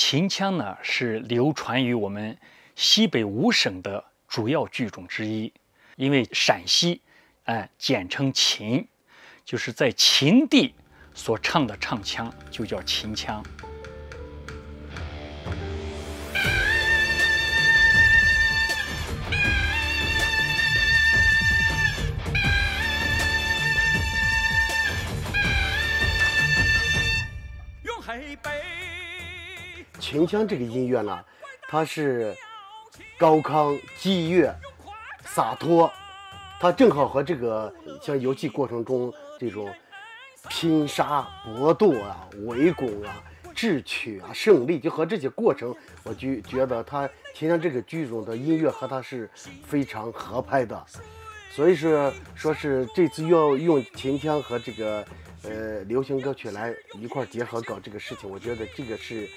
秦腔呢是流传于我们西北五省的主要剧种之一，因为陕西，哎，简称秦，就是在秦地所唱的唱腔就叫秦腔。秦腔这个音乐呢，它是高亢、激越、洒脱，它正好和这个像游戏过程中这种拼杀、搏斗啊、围攻啊、智取啊、胜利，就和这些过程，我就觉得它秦腔这个剧种的音乐和它是非常合拍的，所以说说是这次要用秦腔和这个呃流行歌曲来一块结合搞这个事情，我觉得这个是。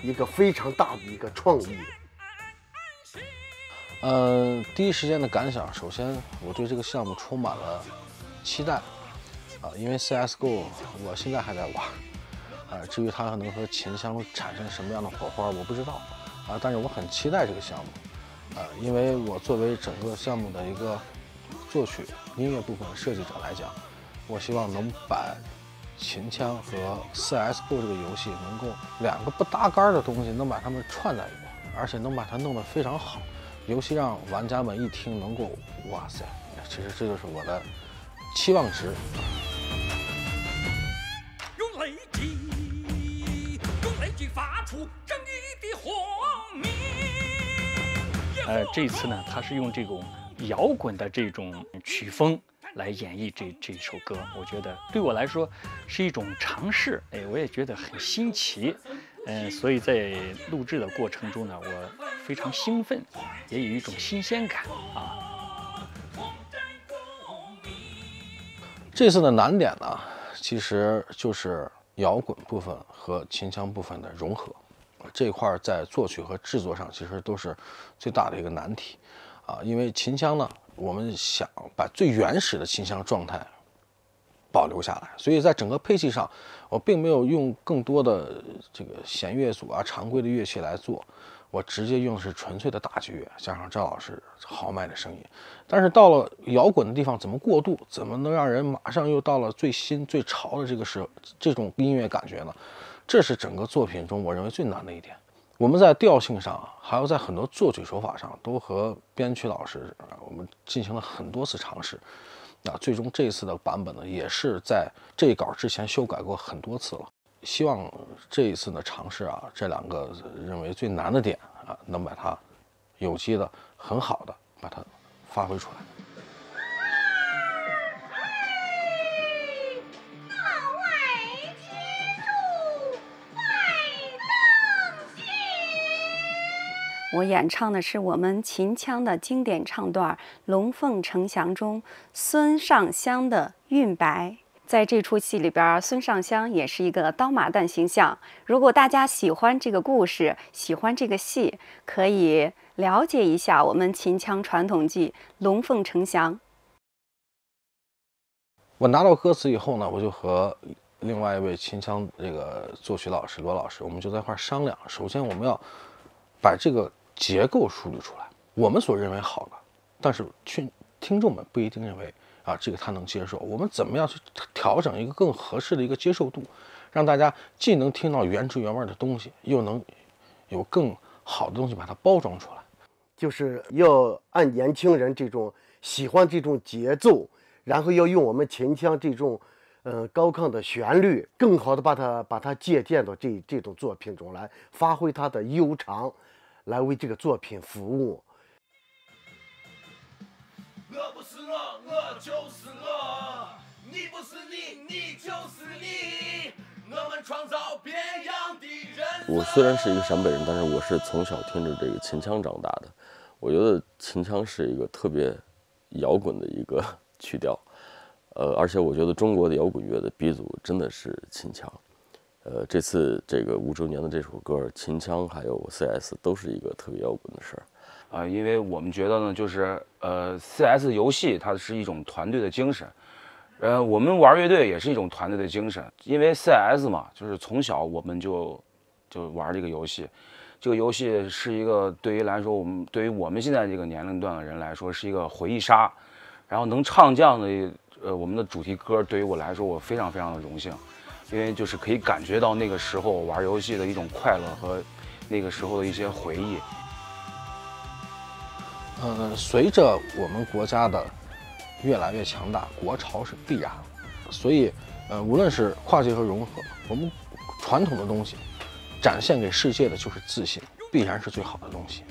一个非常大的一个创意。嗯，第一时间的感想，首先我对这个项目充满了期待啊，因为 CSGO 我现在还在玩啊，至于它能和秦腔产生什么样的火花，我不知道啊，但是我很期待这个项目啊，因为我作为整个项目的一个作曲音乐部分设计者来讲，我希望能把。秦腔和 CSGO 这个游戏能够两个不搭嘎的东西，能把它们串在一块，而且能把它弄得非常好。尤其让玩家们一听能够，哇塞！其实这就是我的期望值。用雷击，用雷击发出正义的轰鸣。呃，这次呢，他是用这种摇滚的这种曲风。来演绎这这首歌，我觉得对我来说是一种尝试，哎，我也觉得很新奇，嗯，所以在录制的过程中呢，我非常兴奋，也有一种新鲜感啊。这次的难点呢，其实就是摇滚部分和秦腔部分的融合，这块在作曲和制作上其实都是最大的一个难题啊，因为秦腔呢。我们想把最原始的琴箱状态保留下来，所以在整个配器上，我并没有用更多的这个弦乐组啊、常规的乐器来做，我直接用的是纯粹的打击乐，加上赵老师豪迈的声音。但是到了摇滚的地方，怎么过渡？怎么能让人马上又到了最新最潮的这个时候这种音乐感觉呢？这是整个作品中我认为最难的一点。我们在调性上，还有在很多作曲手法上，都和编曲老师啊，我们进行了很多次尝试。那最终这一次的版本呢，也是在这一稿之前修改过很多次了。希望这一次的尝试啊，这两个认为最难的点啊，能把它有机的、很好的把它发挥出来。我演唱的是我们秦腔的经典唱段《龙凤呈祥》中孙尚香的《韵白》。在这出戏里边，孙尚香也是一个刀马旦形象。如果大家喜欢这个故事，喜欢这个戏，可以了解一下我们秦腔传统剧《龙凤呈祥》。我拿到歌词以后呢，我就和另外一位秦腔这个作曲老师罗老师，我们就在一块商量。首先，我们要把这个。结构梳理出来，我们所认为好的，但是听听众们不一定认为啊，这个他能接受。我们怎么样去调整一个更合适的一个接受度，让大家既能听到原汁原味的东西，又能有更好的东西把它包装出来，就是要按年轻人这种喜欢这种节奏，然后要用我们秦腔这种嗯高亢的旋律，更好的把它把它借鉴到这这种作品中来，发挥它的悠长。来为这个作品服务。我不是我，我就是我；你不是你，你就是你。我们创造别样的人。我虽然是一个陕北人，但是我是从小听着这个秦腔长大的。我觉得秦腔是一个特别摇滚的一个曲调，呃，而且我觉得中国的摇滚乐的鼻祖真的是秦腔。呃，这次这个五周年的这首歌，秦腔还有 CS 都是一个特别摇滚的事儿，啊，因为我们觉得呢，就是呃，CS 游戏它是一种团队的精神，呃，我们玩乐队也是一种团队的精神，因为 CS 嘛，就是从小我们就就玩这个游戏。这个游戏是一个对于来说，我们对于我们现在这个年龄段的人来说，是一个回忆杀。然后能唱这样的呃我们的主题歌，对于我来说，我非常非常的荣幸，因为就是可以感觉到那个时候玩游戏的一种快乐和那个时候的一些回忆。呃，随着我们国家的越来越强大，国潮是必然。所以，呃，无论是跨界和融合，我们传统的东西展现给世界的就是自信，必然是最好的东西。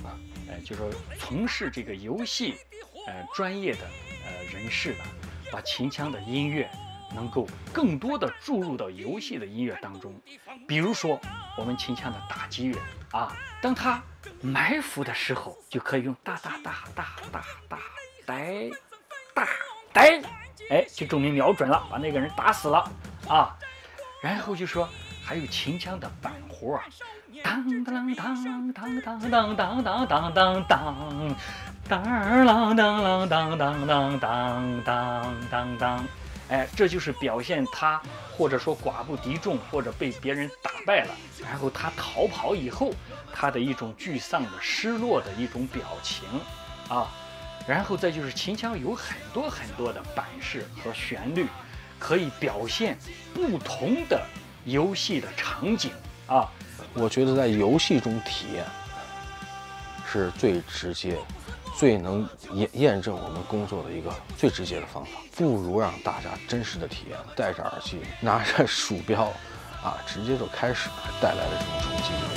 呃，就说从事这个游戏，呃，专业的呃人士呢，把秦腔的音乐能够更多的注入到游戏的音乐当中。比如说，我们秦腔的打击乐啊，当它埋伏的时候，就可以用哒哒哒哒哒哒呆哒呆，哎，就证明瞄准了，把那个人打死了啊。然后就说还有秦腔的板活啊，当当当当当当当当当当当当。当啷当啷当当当当当当当，哎，这就是表现他或者说寡不敌众，或者被别人打败了，然后他逃跑以后，他的一种沮丧的、失落的一种表情啊。然后再就是秦腔有很多很多的版式和旋律，可以表现不同的游戏的场景啊。我觉得在游戏中体验是最直接。最能验验证我们工作的一个最直接的方法，不如让大家真实的体验，戴着耳机，拿着鼠标，啊，直接就开始，带来的这种冲击力。